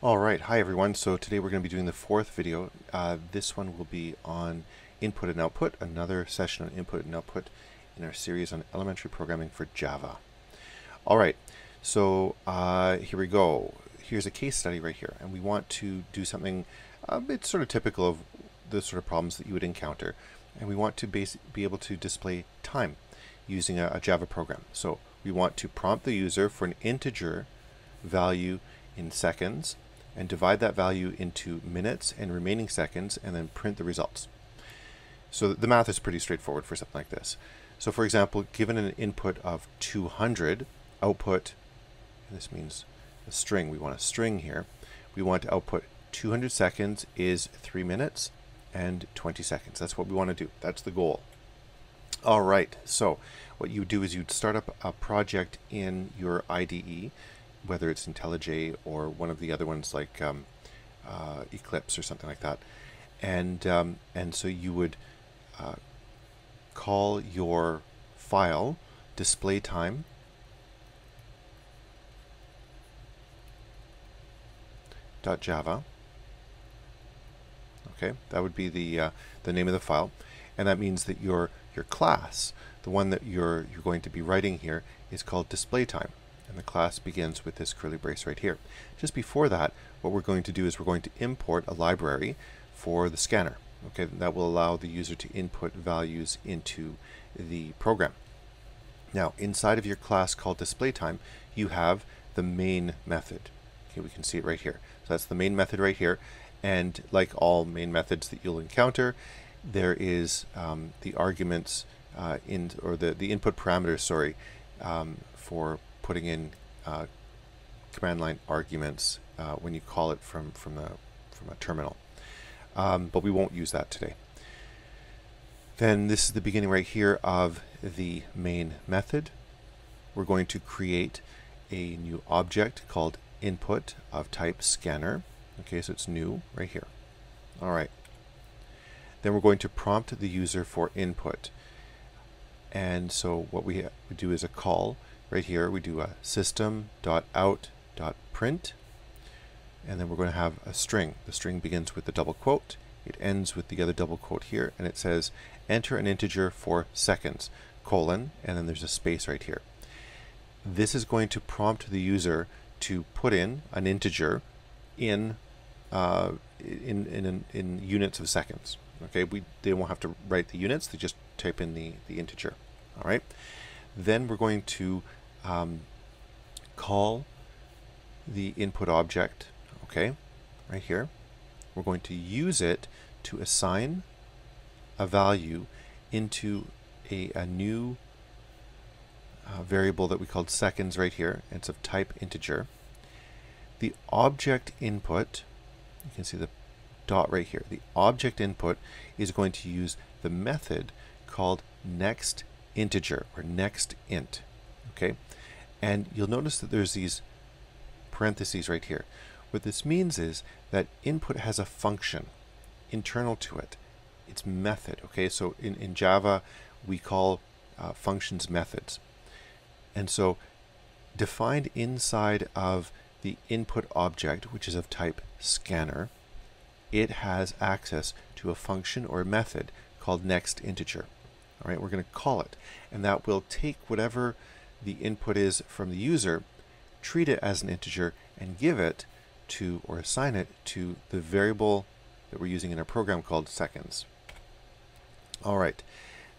Alright, hi everyone. So today we're going to be doing the fourth video. Uh, this one will be on input and output, another session on input and output in our series on elementary programming for Java. Alright, so uh, here we go. Here's a case study right here, and we want to do something a bit sort of typical of the sort of problems that you would encounter. And we want to be able to display time using a, a Java program. So we want to prompt the user for an integer value in seconds and divide that value into minutes and remaining seconds and then print the results. So the math is pretty straightforward for something like this. So for example, given an input of 200, output, this means a string, we want a string here, we want to output 200 seconds is 3 minutes and 20 seconds. That's what we want to do. That's the goal. All right, so what you do is you'd start up a project in your IDE whether it's IntelliJ or one of the other ones like um, uh, Eclipse or something like that. And, um, and so you would uh, call your file display time dot .java. Okay, that would be the uh, the name of the file, and that means that your your class, the one that you're you're going to be writing here, is called display time and the class begins with this curly brace right here. Just before that, what we're going to do is we're going to import a library for the scanner. Okay, that will allow the user to input values into the program. Now, inside of your class called displayTime, you have the main method. Okay, we can see it right here. So that's the main method right here. And like all main methods that you'll encounter, there is um, the arguments uh, in, or the, the input parameters, sorry, um, for putting in uh, command line arguments uh, when you call it from from the from a terminal. Um, but we won't use that today. Then this is the beginning right here of the main method. We're going to create a new object called input of type scanner. Okay, so it's new right here. All right. Then we're going to prompt the user for input. And so what we do is a call right here we do a system.out.print and then we're going to have a string. The string begins with the double quote, it ends with the other double quote here, and it says enter an integer for seconds, colon, and then there's a space right here. This is going to prompt the user to put in an integer in uh, in, in, in units of seconds. Okay, we they won't have to write the units; they just type in the the integer. All right. Then we're going to um, call the input object, okay, right here. We're going to use it to assign a value into a, a new uh, variable that we called seconds right here. It's of type integer. The object input, you can see the dot right here. The object input is going to use the method called next integer or next int. Okay, and you'll notice that there's these parentheses right here. What this means is that input has a function internal to it. It's method, okay? So in, in Java, we call uh, functions methods. And so defined inside of the input object, which is of type scanner, it has access to a function or a method called next integer. All right, we're going to call it, and that will take whatever the input is from the user, treat it as an integer, and give it to, or assign it to the variable that we're using in our program called seconds. All right,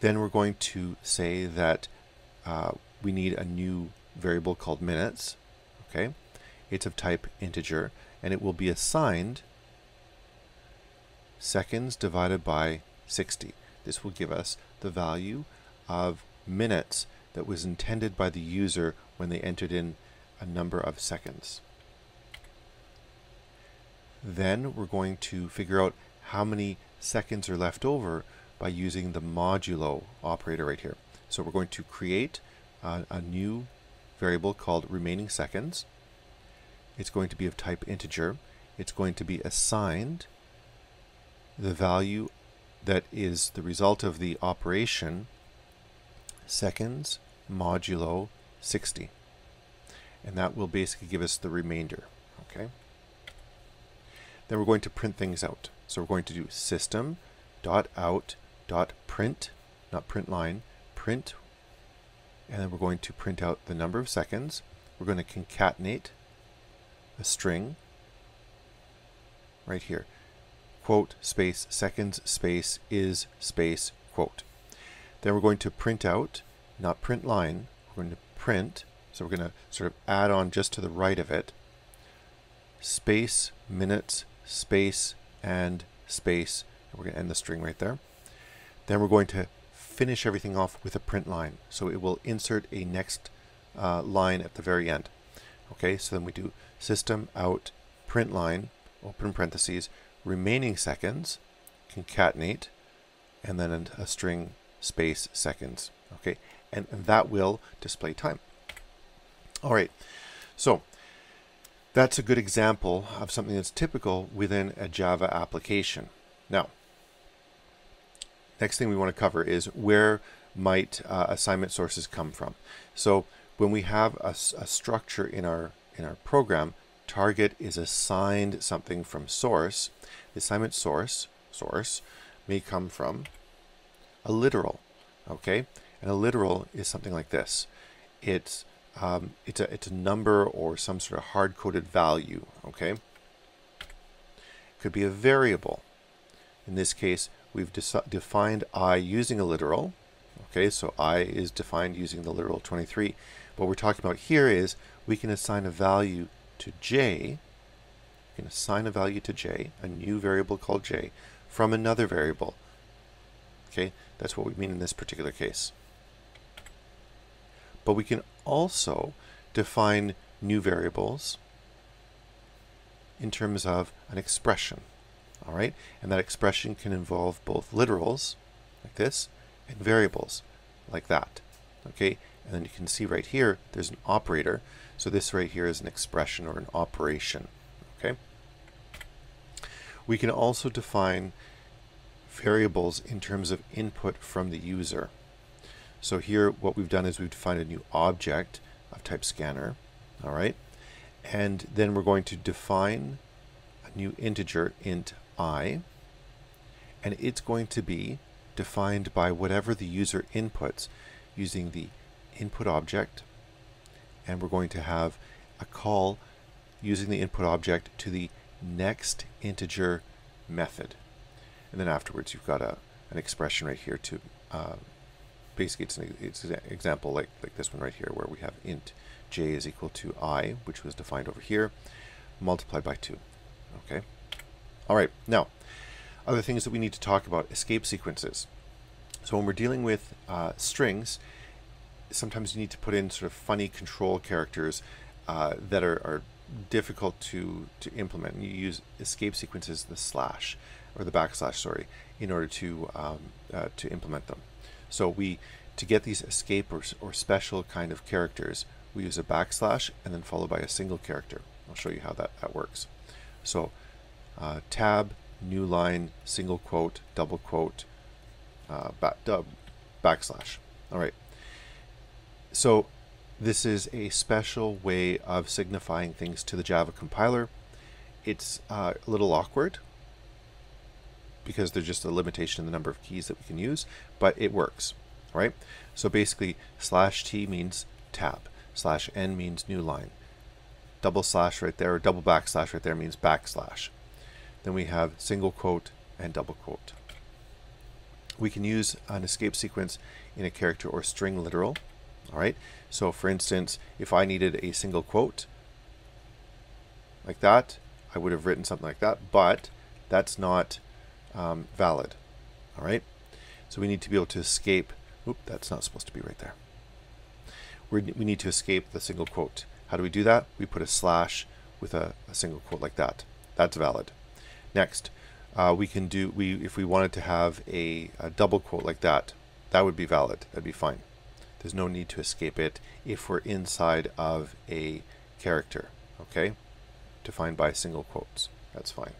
then we're going to say that uh, we need a new variable called minutes. Okay, it's of type integer, and it will be assigned seconds divided by 60. This will give us the value of minutes that was intended by the user when they entered in a number of seconds. Then we're going to figure out how many seconds are left over by using the modulo operator right here. So we're going to create a new variable called remaining seconds. It's going to be of type integer. It's going to be assigned the value that is the result of the operation seconds modulo 60. And that will basically give us the remainder. Okay. then we're going to print things out. So we're going to do system dot out dot print, not print line, print, and then we're going to print out the number of seconds. We're going to concatenate a string right here. Quote, space, seconds, space, is, space, quote. Then we're going to print out, not print line, we're going to print, so we're going to sort of add on just to the right of it, space, minutes, space, and space. And we're going to end the string right there. Then we're going to finish everything off with a print line. So it will insert a next uh, line at the very end. Okay, so then we do system out print line, open parentheses, remaining seconds, concatenate, and then a string space seconds. Okay, and, that will display time. All right, so that's a good example of something that's typical within a Java application. Now, next thing we want to cover is where might uh, assignment sources come from. So when we have a, a structure in our in our program, target is assigned something from source. The assignment source source may come from a literal. Okay, and a literal is something like this. It's um, it's a it's a number or some sort of hard-coded value. Okay, could be a variable. In this case, we've defined i using a literal. Okay, so i is defined using the literal 23. What we're talking about here is we can assign a value to j. We can assign a value to j, a new variable called j, from another variable. Okay, that's what we mean in this particular case. But we can also define new variables in terms of an expression. All right, and that expression can involve both literals, like this, and variables, like that. Okay, and then you can see right here, there's an operator. So this right here is an expression or an operation. Okay. We can also define variables in terms of input from the user. So here what we've done is we've defined a new object of type scanner. All right. And then we're going to define a new integer int i, and it's going to be defined by whatever the user inputs using the input object, and we're going to have a call using the input object to the next integer method. And then afterwards you've got a, an expression right here to, uh, basically it's an, it's an example like, like this one right here where we have int j is equal to i, which was defined over here, multiplied by 2. Okay. All right, now, other things that we need to talk about, escape sequences. So when we're dealing with uh, strings, sometimes you need to put in sort of funny control characters uh, that are, are, difficult to, to implement. And you use escape sequences, the slash, or the backslash, sorry, in order to, um, uh, to implement them. So we, to get these escape or, or special kind of characters, we use a backslash and then followed by a single character. I'll show you how that, that works. So uh, tab, new line, single quote, double quote, uh, back, backslash. All right. So this is a special way of signifying things to the Java compiler. It's uh, a little awkward because there's just a limitation in the number of keys that we can use, but it works, right? So basically, slash t means tab, slash n means new line, double slash right there, or double backslash right there means backslash. Then we have single quote and double quote. We can use an escape sequence in a character or string literal. All right. So for instance, if I needed a single quote like that, I would have written something like that, but that's not um, valid. All right. So we need to be able to escape. Oop, that's not supposed to be right there. We're, we need to escape the single quote. How do we do that? We put a slash with a, a single quote like that. That's valid. Next, uh, we can do, we if we wanted to have a, a double quote like that, that would be valid. That'd be fine. There's no need to escape it if we're inside of a character, okay? Defined by single quotes. That's fine.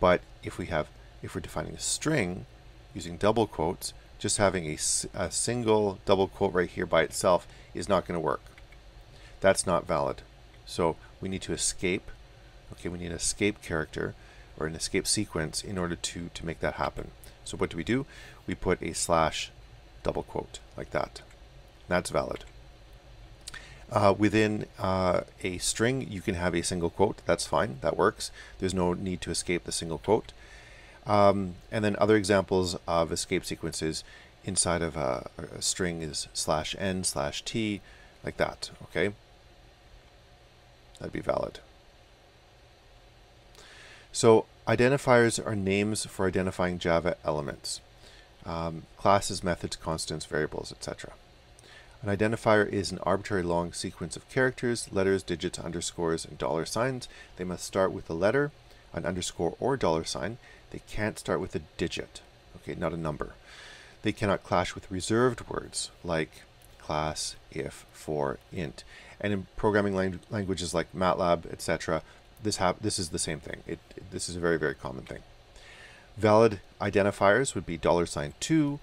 But if we have, if we're defining a string using double quotes, just having a, a single double quote right here by itself is not going to work. That's not valid. So we need to escape Okay, we need an escape character or an escape sequence in order to, to make that happen. So what do we do? We put a slash double quote like that. That's valid. Uh, within uh, a string, you can have a single quote. That's fine. That works. There's no need to escape the single quote. Um, and then other examples of escape sequences inside of a, a string is slash n slash t, like that. Okay, that'd be valid. So identifiers are names for identifying Java elements, um, classes, methods, constants, variables, etc. An identifier is an arbitrary long sequence of characters, letters, digits, underscores, and dollar signs. They must start with a letter, an underscore, or dollar sign. They can't start with a digit, okay, not a number. They cannot clash with reserved words like class, if, for, int. And in programming lang languages like MATLAB, etc., this this is the same thing. It, it, this is a very, very common thing. Valid identifiers would be dollar sign $2,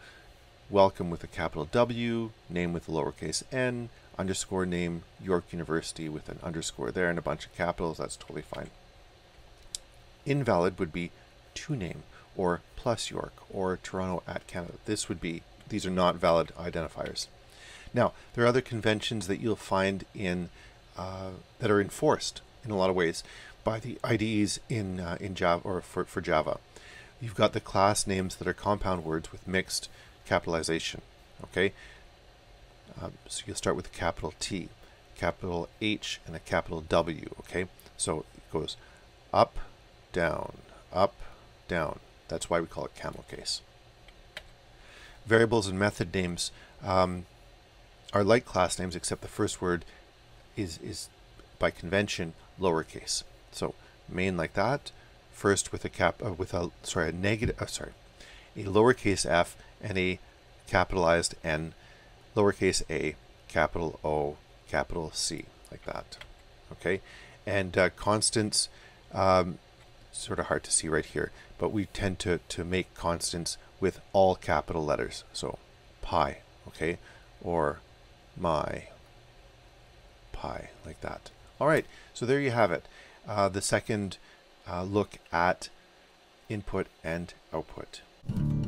welcome with a capital W, name with a lowercase n, underscore name, York University with an underscore there and a bunch of capitals. That's totally fine. Invalid would be to name or plus York or Toronto at Canada. This would be, these are not valid identifiers. Now, there are other conventions that you'll find in, uh, that are enforced in a lot of ways by the IDEs in, uh, in Java or for, for Java. You've got the class names that are compound words with mixed capitalization. Okay, um, so you'll start with a capital T, capital H, and a capital W. Okay, so it goes up, down, up, down. That's why we call it camel case. Variables and method names um, are like class names, except the first word is is by convention lowercase. So main like that, first with a cap uh, with a sorry a negative uh, sorry a lowercase f and a capitalized N, lowercase a, capital O, capital C, like that. Okay, and uh, constants, um, sort of hard to see right here, but we tend to, to make constants with all capital letters. So pi, okay, or my pi, like that. All right, so there you have it. Uh, the second uh, look at input and output. Thank you.